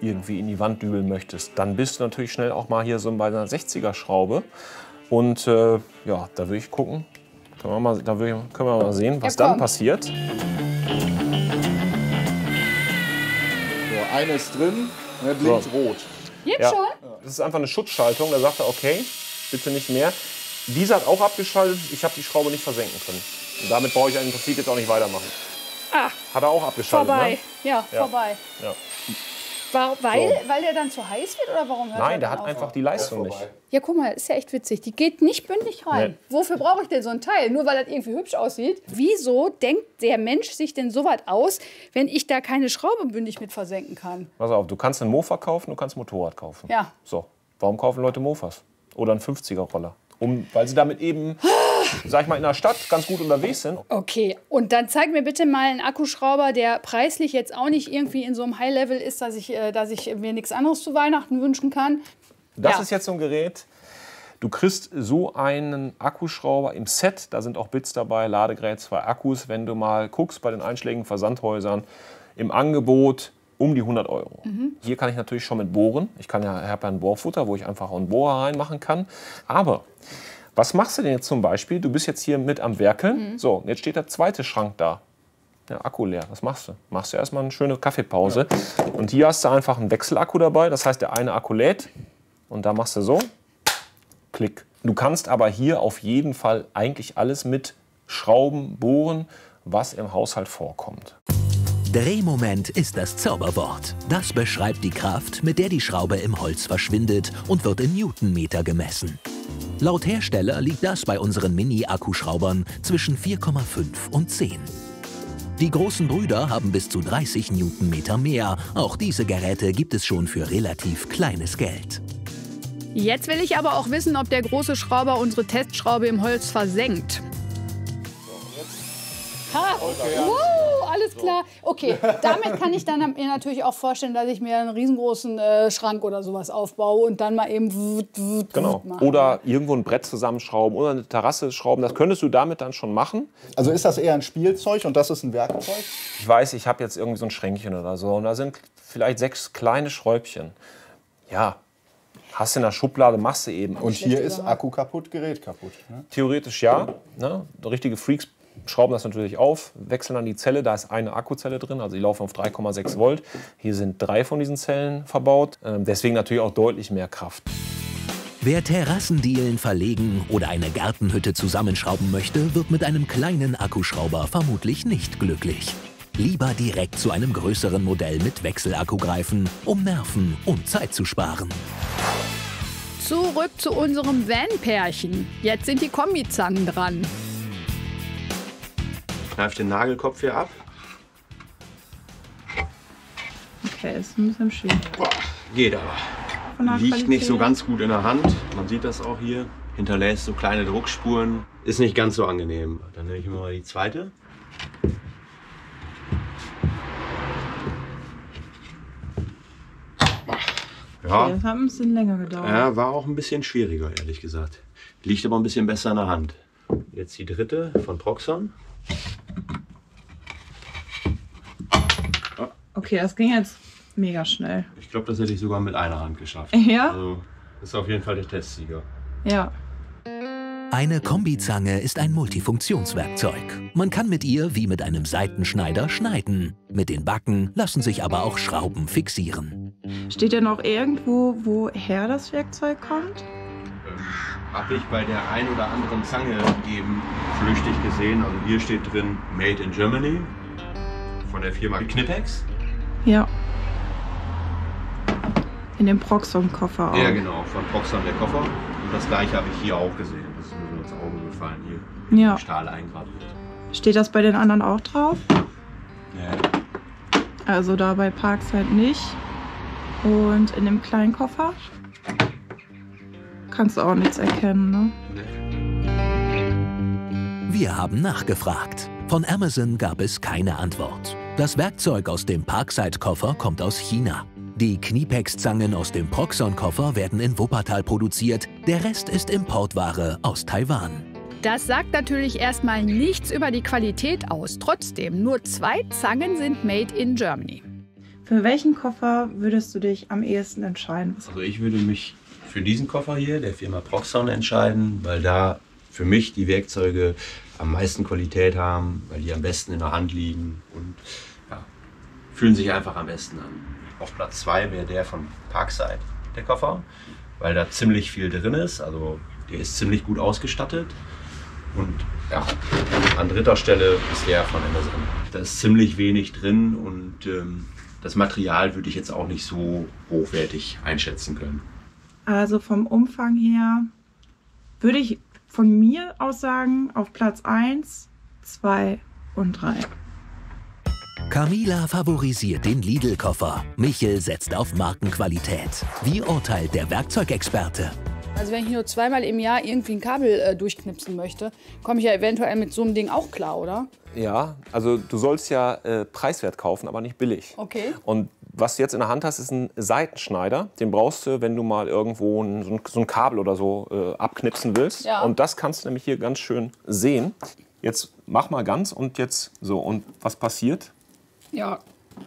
irgendwie in die Wand dübeln möchtest, dann bist du natürlich schnell auch mal hier so bei einer 60er Schraube. Und äh, ja, da würde ich gucken, können wir mal, da ich, können wir mal sehen, was Ja, dann passiert. So, eine ist drin, der blinkt So. rot. Jetzt schon? Das ist einfach eine Schutzschaltung. Da sagt er, okay, bitte nicht mehr. Dieser hat auch abgeschaltet. Ich habe die Schraube nicht versenken können. Und damit brauche ich im Prinzip jetzt auch nicht weitermachen. Ah, Hat er auch abgeschaltet, vorbei. ne? Ja, Ja. vorbei. Ja. War, weil, So. weil der dann zu heiß wird oder warum hört Nein, er der hat auf? einfach die Leistung nicht. Ja, guck mal, ist ja echt witzig. Die geht nicht bündig rein. Nee. Wofür brauche ich denn so ein Teil? Nur weil das irgendwie hübsch aussieht? Wieso denkt der Mensch sich denn so weit aus, wenn ich da keine Schraube bündig mit versenken kann? Pass auf, du kannst einen Mofa kaufen, du kannst ein Motorrad kaufen. Ja. So, warum kaufen Leute Mofas? Oder einen 50er-Roller? Um, weil sie damit eben, sag ich mal, in der Stadt ganz gut unterwegs sind. Okay, und dann zeig mir bitte mal einen Akkuschrauber, der preislich jetzt auch nicht irgendwie in so einem High-Level ist, dass ich, äh, dass ich mir nichts anderes zu Weihnachten wünschen kann. Das Ja. ist jetzt so ein Gerät. Du kriegst so einen Akkuschrauber im Set. Da sind auch Bits dabei, Ladegerät, zwei Akkus. Wenn du mal guckst bei den einschlägigen Versandhäusern im Angebot um die 100 Euro. Mhm. Hier kann ich natürlich schon mit bohren. Ich kann ja, habe ja ein Bohrfutter, wo ich einfach einen Bohrer reinmachen kann. Aber was machst du denn jetzt zum Beispiel? Du bist jetzt hier mit am Werkeln. Mhm. So, jetzt steht der zweite Schrank da. Der Akku leer. Was machst du? Machst du erstmal eine schöne Kaffeepause. Und hier hast du einfach einen Wechselakku dabei. Das heißt, der eine Akku lädt und da machst du so. Klick. Du kannst aber hier auf jeden Fall eigentlich alles mit Schrauben bohren, was im Haushalt vorkommt. Drehmoment ist das Zauberwort. Das beschreibt die Kraft, mit der die Schraube im Holz verschwindet und wird in Newtonmeter gemessen. Laut Hersteller liegt das bei unseren Mini-Akkuschraubern zwischen 4,5 und 10. Die großen Brüder haben bis zu 30 Newtonmeter mehr. Auch diese Geräte gibt es schon für relativ kleines Geld. Jetzt will ich aber auch wissen, ob der große Schrauber unsere Testschraube im Holz versenkt. Ha, wow, alles klar. Okay, damit kann ich dann mir natürlich auch vorstellen, dass ich mir einen riesengroßen äh, Schrank oder sowas aufbaue und dann mal eben wut, wut, Genau. wut. Oder irgendwo ein Brett zusammenschrauben oder eine Terrasse schrauben. Das könntest du damit dann schon machen. Also ist das eher ein Spielzeug und das ist ein Werkzeug? Ich weiß, ich habe jetzt irgendwie so ein Schränkchen oder so und da sind vielleicht sechs kleine Schräubchen. Ja, hast du in der Schublade, machst du eben. Und hier ist Akku kaputt, Gerät kaputt. Ne? Theoretisch ja. Ne? Richtige Freaks schrauben das natürlich auf, wechseln dann die Zelle. Da ist eine Akkuzelle drin, also die laufen auf 3,6 Volt. Hier sind drei von diesen Zellen verbaut. Ähm, deswegen natürlich auch deutlich mehr Kraft. Wer Terrassendielen verlegen oder eine Gartenhütte zusammenschrauben möchte, wird mit einem kleinen Akkuschrauber vermutlich nicht glücklich. Lieber direkt zu einem größeren Modell mit Wechselakku greifen, um Nerven und Zeit zu sparen. Zurück zu unserem Van-Pärchen. Jetzt sind die Kombizangen dran. Kneif den Nagelkopf hier ab. Okay, ist ein bisschen schwierig. Geht aber. Liegt nicht so ganz gut in der Hand. Man sieht das auch hier. Hinterlässt so kleine Druckspuren. Ist nicht ganz so angenehm. Dann nehme ich mir mal die zweite. Ja, Okay, das hat ein bisschen länger gedauert. ja, war auch ein bisschen schwieriger, ehrlich gesagt. Liegt aber ein bisschen besser in der Hand. Jetzt die dritte von Proxon. Okay, das ging jetzt mega schnell. Ich glaube, das hätte ich sogar mit einer Hand geschafft. Ja? Also, das ist auf jeden Fall der Testsieger. Ja. Eine Kombizange ist ein Multifunktionswerkzeug. Man kann mit ihr wie mit einem Seitenschneider schneiden. Mit den Backen lassen sich aber auch Schrauben fixieren. Steht denn noch irgendwo, woher das Werkzeug kommt? Habe ich bei der ein oder anderen Zange eben flüchtig gesehen. Also hier steht drin Made in Germany von der Firma Knipex. Ja. In dem Proxon-Koffer auch. Ja, genau, von Proxon der Koffer. Und das gleiche habe ich hier auch gesehen. Das ist mir so ins Auge gefallen hier. Ja. Stahl eingraviert. Steht das bei den anderen auch drauf? Ja. Also da bei Parkside nicht. Und in dem kleinen Koffer kannst du auch nichts erkennen, ne? Wir haben nachgefragt. Von Amazon gab es keine Antwort. Das Werkzeug aus dem Parkside-Koffer kommt aus China. Die Kniepex-Zangen aus dem Proxon-Koffer werden in Wuppertal produziert. Der Rest ist Importware aus Taiwan. Das sagt natürlich erstmal nichts über die Qualität aus. Trotzdem, nur zwei Zangen sind made in Germany. Für welchen Koffer würdest du dich am ehesten entscheiden? Also ich würde mich für diesen Koffer hier der Firma Proxon entscheiden, weil da für mich die Werkzeuge am meisten Qualität haben, weil die am besten in der Hand liegen und ja, fühlen sich einfach am besten an. Auf Platz 2 wäre der von Parkside, der Koffer, weil da ziemlich viel drin ist. Also der ist ziemlich gut ausgestattet. Und ja, an dritter Stelle ist der von Amazon. Da ist ziemlich wenig drin und ähm, das Material würde ich jetzt auch nicht so hochwertig einschätzen können. Also vom Umfang her würde ich von mir aus sagen, auf Platz 1, 2 und 3. Camila favorisiert den Lidl-Koffer. Michel setzt auf Markenqualität. Wie urteilt der Werkzeugexperte? Also wenn ich nur zweimal im Jahr irgendwie ein Kabel äh, durchknipsen möchte, komme ich ja eventuell mit so einem Ding auch klar, oder? Ja, also du sollst ja äh, preiswert kaufen, aber nicht billig. Okay. Und was du jetzt in der Hand hast, ist ein Seitenschneider. Den brauchst du, wenn du mal irgendwo ein, so, ein, so ein Kabel oder so äh, abknipsen willst. Ja. Und das kannst du nämlich hier ganz schön sehen. Jetzt mach mal ganz und jetzt so. Und was passiert? Ja.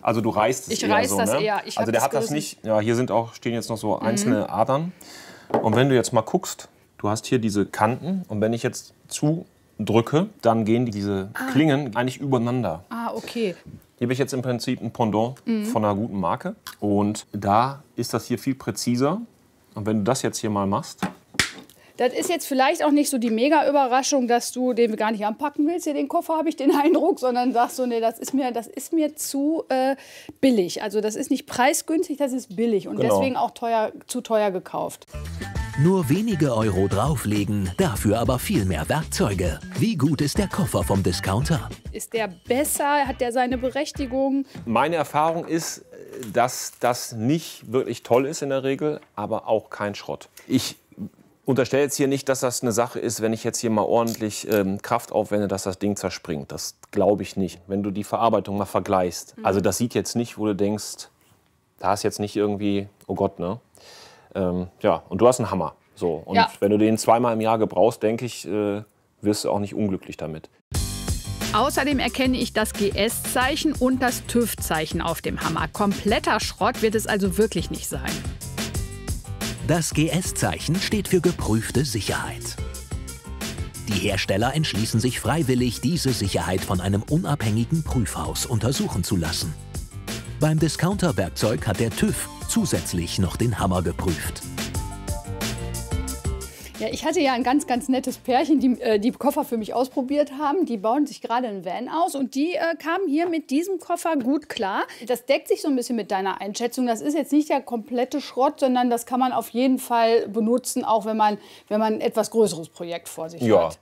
Also du reißt es Ich eher reiß so, das ne? eher. Ich also der das hat das gerissen. nicht. Ja, hier sind auch stehen jetzt noch so Mhm. einzelne Adern. Und wenn du jetzt mal guckst, du hast hier diese Kanten und wenn ich jetzt zudrücke, dann gehen diese Ah. Klingen eigentlich übereinander. Ah, okay. Hier habe ich jetzt im Prinzip ein Pendant Mhm. von einer guten Marke. Und da ist das hier viel präziser. Und wenn du das jetzt hier mal machst, Das ist jetzt vielleicht auch nicht so die Mega-Überraschung, dass du den gar nicht anpacken willst, hier den Koffer, habe ich den Eindruck, sondern sagst so, nee, das ist mir, das ist mir zu äh, billig. Also das ist nicht preisgünstig, das ist billig und Genau. deswegen auch teuer, zu teuer gekauft. Nur wenige Euro drauflegen, dafür aber viel mehr Werkzeuge. Wie gut ist der Koffer vom Discounter? Ist der besser? Hat der seine Berechtigung? meine Erfahrung ist, dass das nicht wirklich toll ist in der Regel, aber auch kein Schrott. Ich unterstelle jetzt hier nicht, dass das eine Sache ist, wenn ich jetzt hier mal ordentlich ähm, Kraft aufwende, dass das Ding zerspringt. Das glaube ich nicht. Wenn du die Verarbeitung mal vergleichst. Also das sieht jetzt nicht, wo du denkst, da ist jetzt nicht irgendwie, oh Gott, ne? Ähm, ja, und du hast einen Hammer. So. Und Ja. wenn du den zweimal im Jahr gebrauchst, denke ich, äh, wirst du auch nicht unglücklich damit. Außerdem erkenne ich das GS-Zeichen und das TÜV-Zeichen auf dem Hammer. Kompletter Schrott wird es also wirklich nicht sein. Das GS-Zeichen steht für geprüfte Sicherheit. Die Hersteller entschließen sich freiwillig, diese Sicherheit von einem unabhängigen Prüfhaus untersuchen zu lassen. Beim Discounter-Werkzeug hat der TÜV zusätzlich noch den Hammer geprüft. Ja, ich hatte ja ein ganz, ganz nettes Pärchen, die äh, die Koffer für mich ausprobiert haben. Die bauen sich gerade einen Van aus und die äh, kamen hier mit diesem Koffer gut klar. Das deckt sich so ein bisschen mit deiner Einschätzung. Das ist jetzt nicht der komplette Schrott, sondern das kann man auf jeden Fall benutzen, auch wenn man, wenn man ein etwas größeres Projekt vor sich Ja. hat.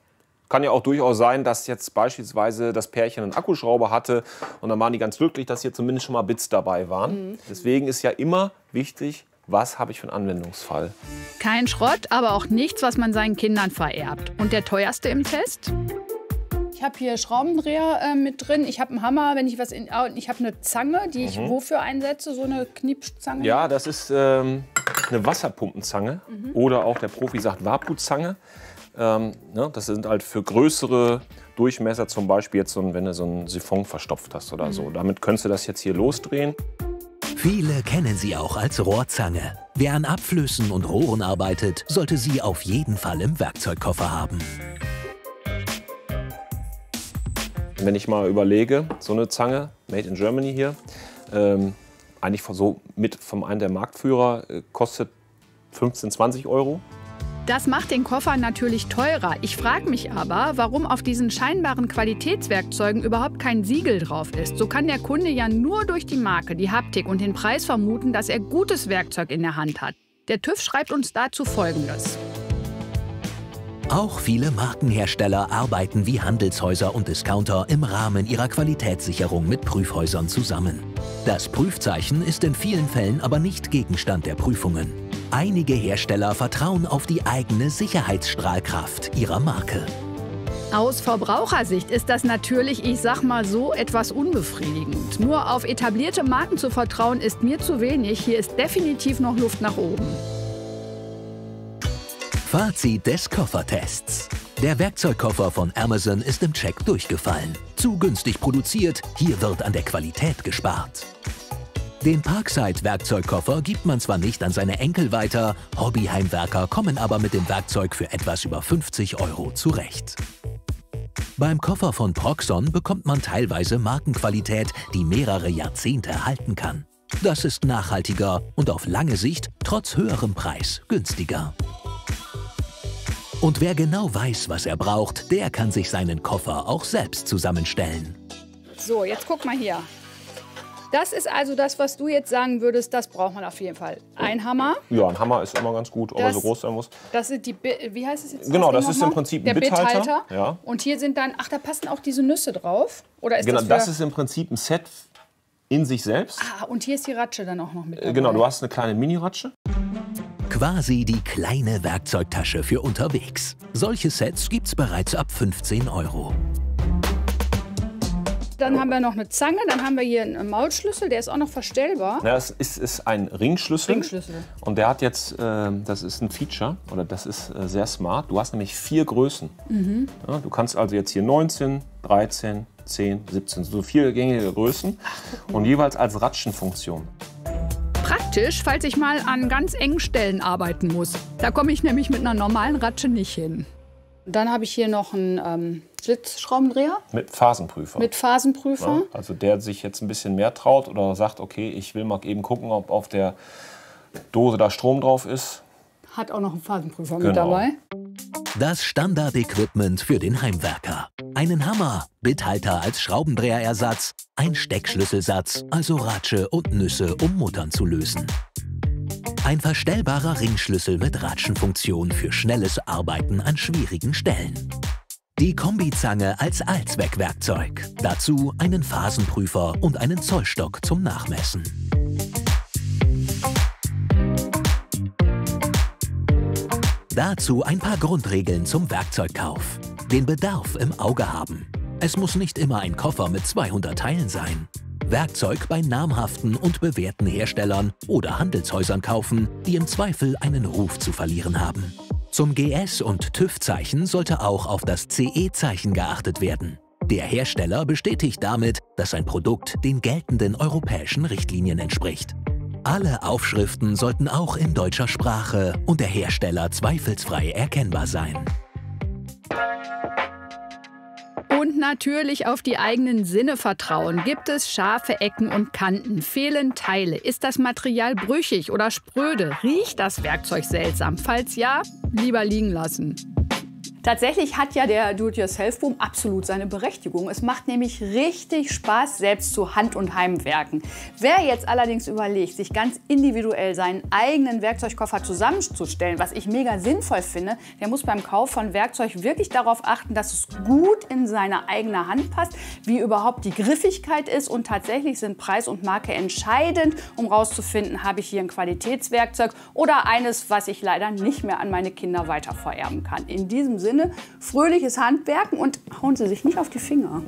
Kann ja auch durchaus sein, dass jetzt beispielsweise das Pärchen einen Akkuschrauber hatte und dann waren die ganz glücklich, dass hier zumindest schon mal Bits dabei waren. Mhm. Deswegen ist ja immer wichtig, was habe ich für einen Anwendungsfall. Kein Schrott, aber auch nichts, was man seinen Kindern vererbt. Und der teuerste im Test? Ich habe hier Schraubendreher äh, mit drin. Ich habe einen Hammer, wenn ich was in. und Ich habe eine Zange, die ich Mhm. wofür einsetze? So eine Kniepzange? Ja, das ist ähm, eine Wasserpumpenzange Mhm. oder auch der Profi sagt Wapuzange. Ähm, ne, das sind halt für größere Durchmesser, zum Beispiel jetzt, so, wenn du so einen Siphon verstopft hast oder so. Damit könntest du das jetzt hier losdrehen. Viele kennen sie auch als Rohrzange. Wer an Abflüssen und Rohren arbeitet, sollte sie auf jeden Fall im Werkzeugkoffer haben. Wenn ich mal überlege, so eine Zange, made in Germany hier, ähm, eigentlich so mit von einem der Marktführer, äh, kostet 15, 20 Euro. Das macht den Koffer natürlich teurer. Ich frage mich aber, warum auf diesen scheinbaren Qualitätswerkzeugen überhaupt kein Siegel drauf ist. So kann der Kunde ja nur durch die Marke, die Haptik und den Preis vermuten, dass er gutes Werkzeug in der Hand hat. Der TÜV schreibt uns dazu Folgendes. Auch viele Markenhersteller arbeiten wie Handelshäuser und Discounter im Rahmen ihrer Qualitätssicherung mit Prüfhäusern zusammen. Das Prüfzeichen ist in vielen Fällen aber nicht Gegenstand der Prüfungen. Einige Hersteller vertrauen auf die eigene Sicherheitsstrahlkraft ihrer Marke. Aus Verbrauchersicht ist das natürlich, ich sag mal so, etwas unbefriedigend. Nur auf etablierte Marken zu vertrauen ist mir zu wenig. Hier ist definitiv noch Luft nach oben. Fazit des Koffertests. Der Werkzeugkoffer von Amazon ist im Check durchgefallen. Zu günstig produziert, hier wird an der Qualität gespart. Den Parkside-Werkzeugkoffer gibt man zwar nicht an seine Enkel weiter, Hobbyheimwerker kommen aber mit dem Werkzeug für etwas über 50 Euro zurecht. Beim Koffer von Proxon bekommt man teilweise Markenqualität, die mehrere Jahrzehnte halten kann. Das ist nachhaltiger und auf lange Sicht trotz höherem Preis günstiger. Und wer genau weiß, was er braucht, der kann sich seinen Koffer auch selbst zusammenstellen. So, jetzt guck mal hier. Das ist also das, was du jetzt sagen würdest, das braucht man auf jeden Fall. Ein Hammer. Ja, ein Hammer ist immer ganz gut, ob er Das- so groß sein muss. Das sind die, Bi- wie heißt es jetzt? Genau, Ding das ist im Prinzip Der ein Bithalter. Bithalter. Ja. Und hier sind dann, ach, da passen auch diese Nüsse drauf. Oder ist genau, das, das ist im Prinzip ein Set in sich selbst. Ah, und hier ist die Ratsche dann auch noch mit. Äh, Dabei. Genau, du hast eine kleine Mini-Ratsche. Quasi die kleine Werkzeugtasche für unterwegs. Solche Sets gibt's bereits ab 15 Euro. Dann haben wir noch eine Zange, dann haben wir hier einen Maulschlüssel, der ist auch noch verstellbar. Ja, das ist, ist ein Ringschlüssel. Ringschlüssel. Und der hat jetzt, äh, das ist ein Feature, oder das ist äh, sehr smart. Du hast nämlich vier Größen. Mhm. Ja, du kannst also jetzt hier 19, 13, 10, 17, so vier gängige Größen und jeweils als Ratschenfunktion. Praktisch, falls ich mal an ganz engen Stellen arbeiten muss. Da komme ich nämlich mit einer normalen Ratsche nicht hin. Dann habe ich hier noch einen ähm, Sitzschraubendreher Mit Phasenprüfer. mit Phasenprüfer. Ja, also der sich jetzt ein bisschen mehr traut oder sagt, okay, ich will mal eben gucken, ob auf der Dose da Strom drauf ist. Hat auch noch einen Phasenprüfer mit Genau. dabei. Das Standard-Equipment für den Heimwerker. Einen Hammer, Bithalter als Schraubendreherersatz, ein Steckschlüsselsatz, also Ratsche und Nüsse, um Muttern zu lösen. Ein verstellbarer Ringschlüssel mit Ratschenfunktion für schnelles Arbeiten an schwierigen Stellen. Die Kombizange als Allzweckwerkzeug. Dazu einen Phasenprüfer und einen Zollstock zum Nachmessen. Dazu ein paar Grundregeln zum Werkzeugkauf. Den Bedarf im Auge haben. Es muss nicht immer ein Koffer mit 200 Teilen sein. Werkzeug bei namhaften und bewährten Herstellern oder Handelshäusern kaufen, die im Zweifel einen Ruf zu verlieren haben. Zum GS- und TÜV-Zeichen sollte auch auf das CE-Zeichen geachtet werden. Der Hersteller bestätigt damit, dass ein Produkt den geltenden europäischen Richtlinien entspricht. Alle Aufschriften sollten auch in deutscher Sprache und der Hersteller zweifelsfrei erkennbar sein. Und natürlich auf die eigenen Sinne vertrauen. Gibt es scharfe Ecken und Kanten? Fehlen Teile? Ist das Material brüchig oder spröde? Riecht das Werkzeug seltsam? Falls ja, lieber liegen lassen. Tatsächlich hat ja der Do-it-yourself-Boom absolut seine Berechtigung. Es macht nämlich richtig Spaß, selbst zu Hand- und Heimwerken. Wer jetzt allerdings überlegt, sich ganz individuell seinen eigenen Werkzeugkoffer zusammenzustellen, was ich mega sinnvoll finde, der muss beim Kauf von Werkzeug wirklich darauf achten, dass es gut in seine eigene Hand passt, wie überhaupt die Griffigkeit ist und tatsächlich sind Preis und Marke entscheidend, um herauszufinden, habe ich hier ein Qualitätswerkzeug oder eines, was ich leider nicht mehr an meine Kinder weitervererben kann. In diesem Sinne, fröhliches Handwerken und hauen Sie sich nicht auf die Finger.